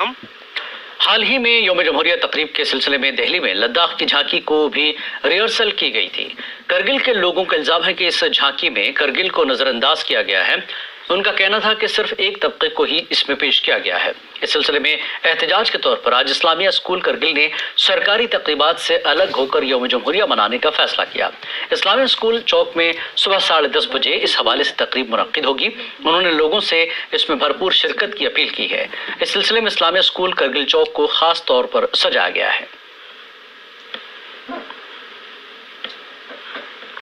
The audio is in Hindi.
हम? हाल ही में योम जमहूरिया तकरीब के सिलसिले में दिल्ली में लद्दाख की झांकी को भी रिहर्सल की गई थी। करगिल के लोगों का इल्ज़ाम है कि इस झांकी में करगिल को नजरअंदाज किया गया है। उनका कहना था कि सिर्फ़ एक तबके को ही इसमें पेश किया गया है। इस सिलसिले में एहतजाज के तौर पर आज इस्लामिया स्कूल करगिल ने सरकारी तकरीबा से अलग होकर योम जमहूरिया मनाने का फैसला किया। इस्लामिया स्कूल चौक में सुबह साढ़े दस बजे इस हवाले से तकरीब मुनद होगी। उन्होंने लोगों से इसमें भरपूर शिरकत की अपील की है। इस सिलसिले में इस्लामिया स्कूल करगिल चौक को खास तौर पर सजाया गया है।